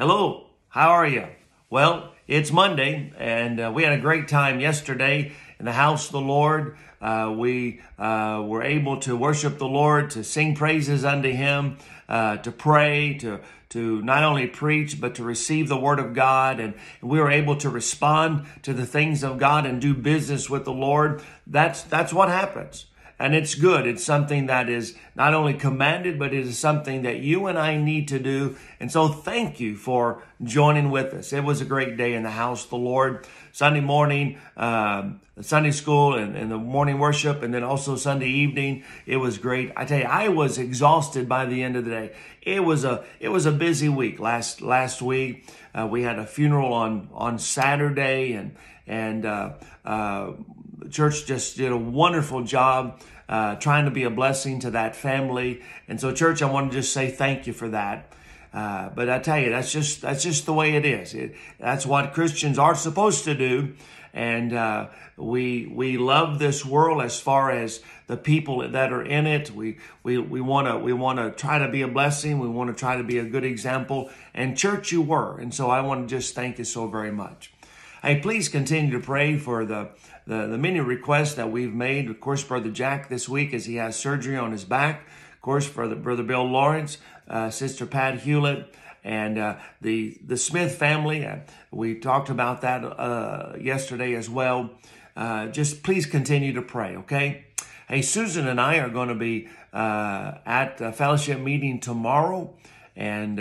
Hello, how are you? Well, it's Monday, and uh, we had a great time yesterday in the house of the Lord. Uh, we uh, were able to worship the Lord, to sing praises unto Him, uh, to pray, to to not only preach but to receive the Word of God, and we were able to respond to the things of God and do business with the Lord. That's that's what happens. And it's good. It's something that is not only commanded, but it is something that you and I need to do. And so thank you for joining with us. It was a great day in the house of the Lord. Sunday morning, um, Sunday school and, and the morning worship, and then also Sunday evening. It was great. I tell you, I was exhausted by the end of the day. It was a it was a busy week last last week. Uh, we had a funeral on on Saturday, and and uh, uh, the church just did a wonderful job uh, trying to be a blessing to that family. And so, church, I want to just say thank you for that. Uh, but I tell you, that's just that's just the way it is. It, that's what Christians are supposed to do, and uh, we we love this world as far as the people that are in it. We we we want to we want to try to be a blessing. We want to try to be a good example. And church, you were, and so I want to just thank you so very much. Hey, please continue to pray for the the, the many requests that we've made. Of course, Brother Jack this week as he has surgery on his back. Of course, the Brother Bill Lawrence, uh, Sister Pat Hewlett, and uh, the the Smith family. Uh, we talked about that uh, yesterday as well. Uh, just please continue to pray, okay? Hey, Susan and I are going to be uh, at a fellowship meeting tomorrow, and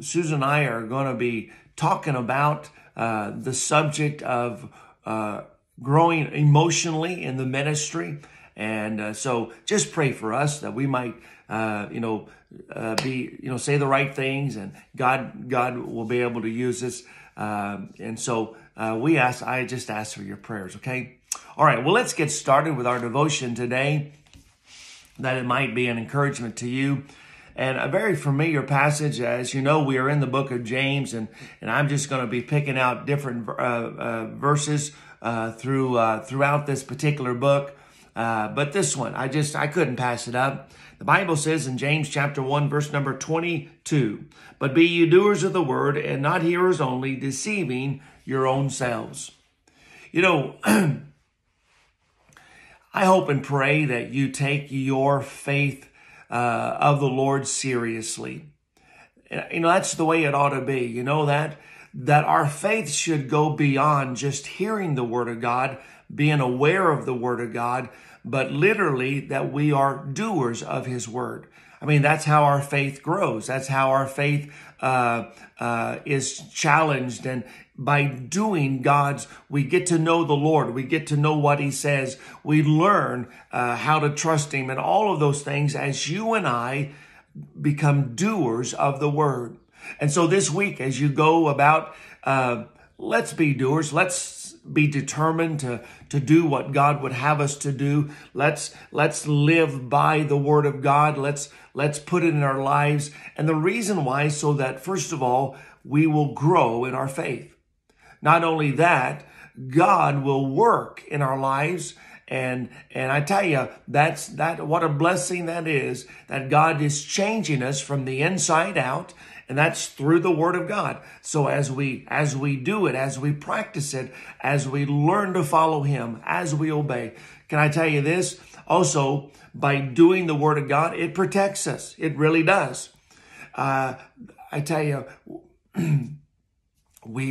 Susan and I are going to be talking about the subject of uh, growing emotionally in the ministry. And uh, so just pray for us that we might, uh, you know, uh, be, you know, say the right things and God, God will be able to use us. Um, and so uh, we ask, I just ask for your prayers, okay? All right, well, let's get started with our devotion today, that it might be an encouragement to you. And a very familiar passage, as you know, we are in the book of James, and, and I'm just going to be picking out different uh, uh, verses uh, through uh, throughout this particular book. Uh, but this one, I just I couldn't pass it up. The Bible says in James chapter one, verse number twenty-two, "But be ye doers of the word, and not hearers only, deceiving your own selves." You know. I hope and pray that you take your faith uh, of the Lord seriously. You know, that's the way it ought to be. You know that? That our faith should go beyond just hearing the Word of God, being aware of the Word of God, but literally that we are doers of His Word. I mean, that's how our faith grows. That's how our faith uh, uh, is challenged. And by doing God's, we get to know the Lord. We get to know what He says. We learn uh, how to trust Him and all of those things as you and I become doers of the Word. And so this week, as you go about, uh, let's be doers. Let's be determined to, to do what God would have us to do. Let's, let's live by the word of God. Let's, let's put it in our lives. And the reason why, so that first of all, we will grow in our faith. Not only that, God will work in our lives and and I tell you that's that what a blessing that is that God is changing us from the inside out and that's through the word of God. So as we as we do it, as we practice it, as we learn to follow him, as we obey. Can I tell you this? Also, by doing the word of God, it protects us. It really does. Uh, I tell you, we,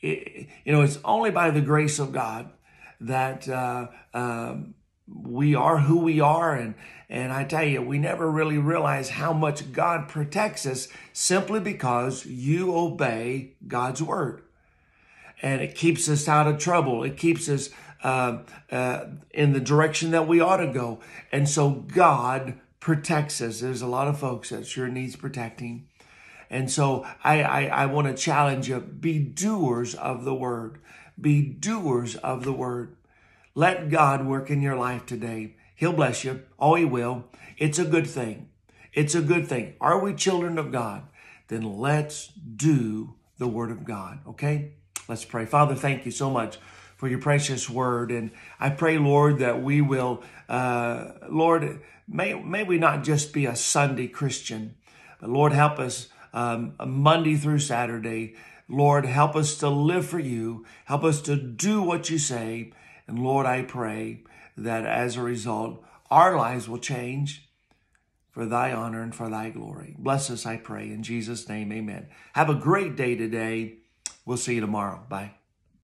you know, it's only by the grace of God that uh, um, we are who we are and and I tell you, we never really realize how much God protects us simply because you obey God's word. And it keeps us out of trouble. It keeps us uh, uh, in the direction that we ought to go. And so God protects us. There's a lot of folks that sure needs protecting. And so I, I, I want to challenge you, be doers of the word. Be doers of the word. Let God work in your life today. He'll bless you. Oh, He will. It's a good thing. It's a good thing. Are we children of God? Then let's do the Word of God. Okay? Let's pray. Father, thank you so much for your precious word. And I pray, Lord, that we will, uh, Lord, may, may we not just be a Sunday Christian, but Lord, help us um, Monday through Saturday. Lord, help us to live for you. Help us to do what you say. And Lord, I pray that as a result, our lives will change for thy honor and for thy glory. Bless us, I pray. In Jesus' name, amen. Have a great day today. We'll see you tomorrow. Bye.